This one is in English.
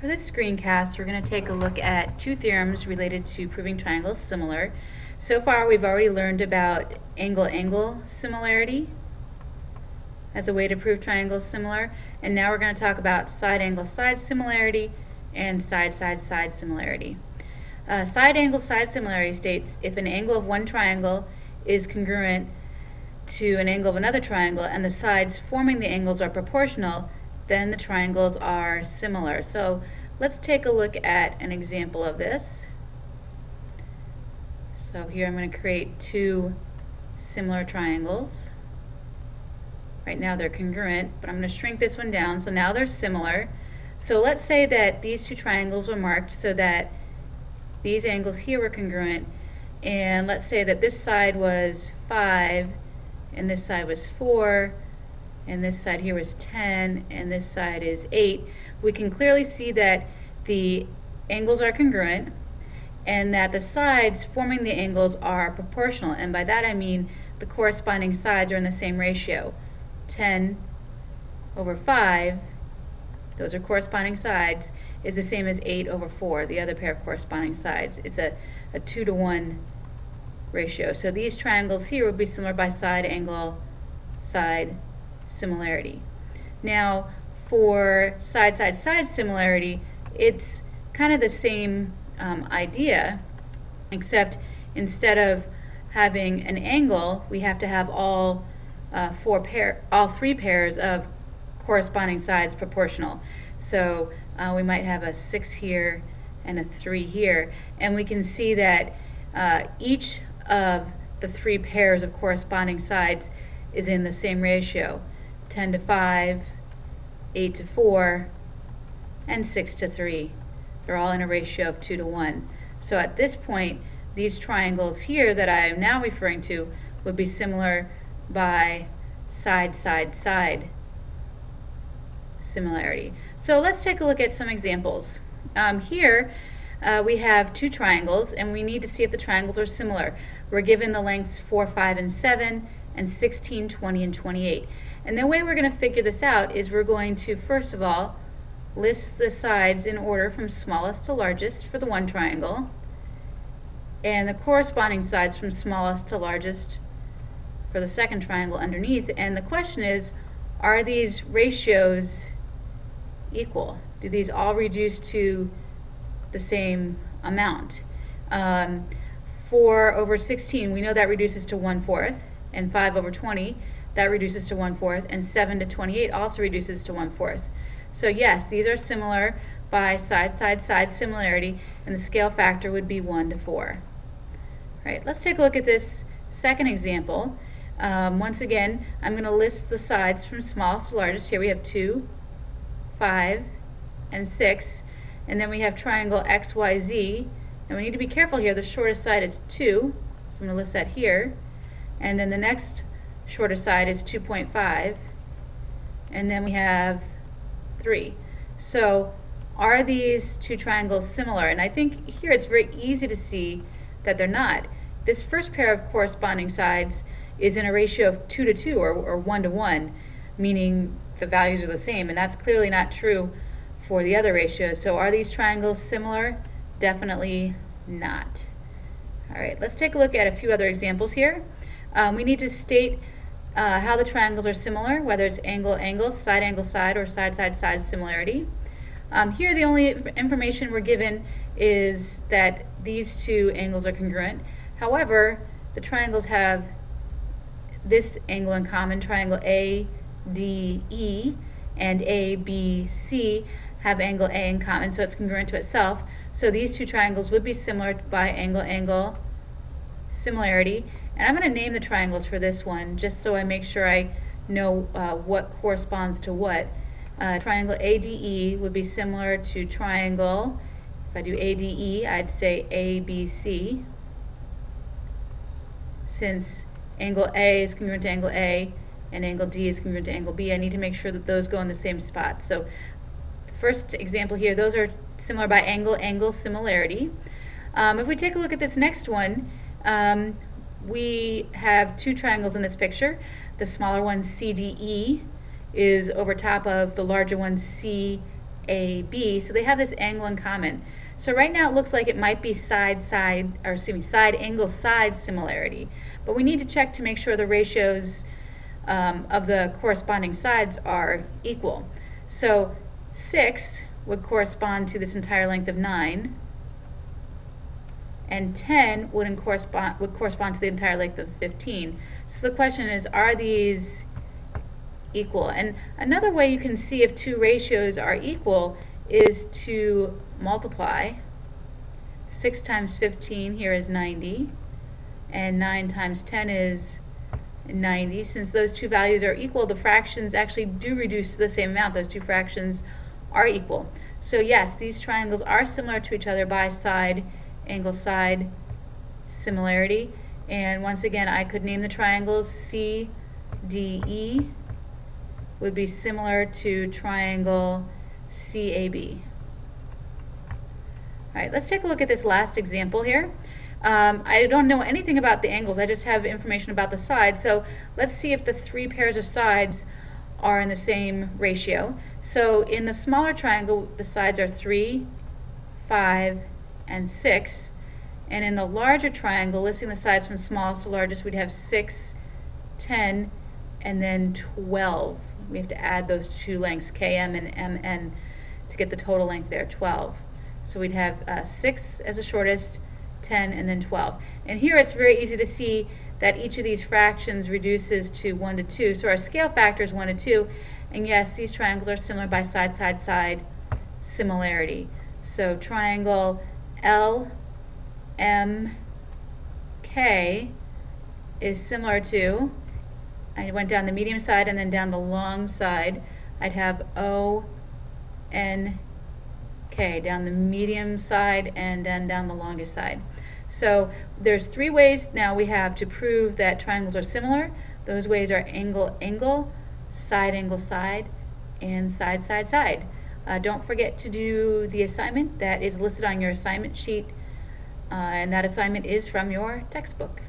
For this screencast, we're going to take a look at two theorems related to proving triangles similar. So far, we've already learned about angle-angle similarity as a way to prove triangles similar, and now we're going to talk about side-angle-side similarity and side-side-side similarity. Uh, side-angle-side similarity states if an angle of one triangle is congruent to an angle of another triangle and the sides forming the angles are proportional, then the triangles are similar. So let's take a look at an example of this. So here I'm going to create two similar triangles. Right now they're congruent, but I'm going to shrink this one down. So now they're similar. So let's say that these two triangles were marked so that these angles here were congruent. And let's say that this side was 5 and this side was 4 and this side here was 10, and this side is 8, we can clearly see that the angles are congruent and that the sides forming the angles are proportional. And by that I mean the corresponding sides are in the same ratio. 10 over 5, those are corresponding sides, is the same as 8 over 4, the other pair of corresponding sides. It's a, a 2 to 1 ratio. So these triangles here would be similar by side angle, side, similarity. Now, for side-side-side similarity, it's kind of the same um, idea, except instead of having an angle, we have to have all uh, four pair, all three pairs of corresponding sides proportional. So uh, we might have a six here and a three here, and we can see that uh, each of the three pairs of corresponding sides is in the same ratio. 10 to 5, 8 to 4, and 6 to 3. They're all in a ratio of 2 to 1. So at this point, these triangles here that I am now referring to would be similar by side, side, side similarity. So let's take a look at some examples. Um, here uh, we have two triangles and we need to see if the triangles are similar. We're given the lengths 4, 5, and 7 and 16, 20, and 28. And the way we're going to figure this out is we're going to, first of all, list the sides in order from smallest to largest for the one triangle, and the corresponding sides from smallest to largest for the second triangle underneath. And the question is, are these ratios equal? Do these all reduce to the same amount? Um, 4 over 16, we know that reduces to 1 fourth, and 5 over 20, that reduces to 1 fourth, and 7 to 28 also reduces to 1 fourth. So yes, these are similar by side, side, side similarity, and the scale factor would be 1 to 4. All right, let's take a look at this second example. Um, once again, I'm going to list the sides from smallest to largest. Here we have 2, 5, and 6. And then we have triangle XYZ. And we need to be careful here. The shortest side is 2. So I'm going to list that here. And then the next shorter side is 2.5 and then we have 3. So are these two triangles similar? And I think here it's very easy to see that they're not. This first pair of corresponding sides is in a ratio of 2 to 2 or, or 1 to 1, meaning the values are the same, and that's clearly not true for the other ratios. So are these triangles similar? Definitely not. All right, let's take a look at a few other examples here. Um, we need to state uh, how the triangles are similar, whether it's angle, angle, side, angle, side, or side, side, side similarity. Um, here the only information we're given is that these two angles are congruent. However, the triangles have this angle in common, triangle ADE and ABC have angle A in common, so it's congruent to itself. So these two triangles would be similar by angle, angle, similarity. And I'm going to name the triangles for this one just so I make sure I know uh, what corresponds to what. Uh, triangle ADE would be similar to triangle, if I do ADE, I'd say ABC. Since angle A is congruent to angle A and angle D is congruent to angle B, I need to make sure that those go in the same spot. So the first example here, those are similar by angle, angle similarity. Um, if we take a look at this next one, um, we have two triangles in this picture. The smaller one, CDE, is over top of the larger one, CAB, so they have this angle in common. So right now it looks like it might be side side, or excuse me, side angle side similarity. But we need to check to make sure the ratios um, of the corresponding sides are equal. So 6 would correspond to this entire length of 9, and 10 would correspond, would correspond to the entire length of 15. So the question is, are these equal? And another way you can see if two ratios are equal is to multiply. 6 times 15 here is 90, and 9 times 10 is 90. Since those two values are equal, the fractions actually do reduce to the same amount. Those two fractions are equal. So yes, these triangles are similar to each other by side, angle side similarity. And once again, I could name the triangles C, D, E would be similar to triangle CAB. All right, let's take a look at this last example here. Um, I don't know anything about the angles, I just have information about the sides. So let's see if the three pairs of sides are in the same ratio. So in the smaller triangle, the sides are 3, 5, and 6. And in the larger triangle, listing the sides from smallest to largest, we'd have 6, 10, and then 12. We have to add those two lengths, km and mn, to get the total length there, 12. So we'd have uh, 6 as the shortest, 10, and then 12. And here it's very easy to see that each of these fractions reduces to 1 to 2. So our scale factor is 1 to 2. And yes, these triangles are similar by side, side, side similarity. So triangle L, M, K is similar to, I went down the medium side and then down the long side, I'd have O, N, K, down the medium side and then down the longest side. So there's three ways now we have to prove that triangles are similar. Those ways are angle, angle, side, angle, side, and side, side, side. Uh, don't forget to do the assignment that is listed on your assignment sheet, uh, and that assignment is from your textbook.